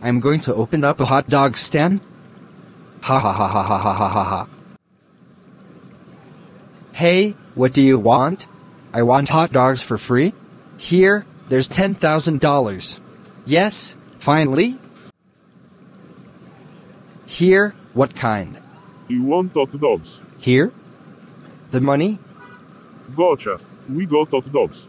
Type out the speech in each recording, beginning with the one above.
I'm going to open up a hot dog stand. Ha ha ha ha ha ha ha ha ha. Hey, what do you want? I want hot dogs for free. Here, there's $10,000. Yes, finally. Here, what kind? You want hot dogs? Here? The money? Gotcha. We got hot dogs.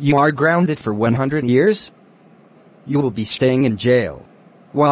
You are grounded for 100 years? You will be staying in jail. Why?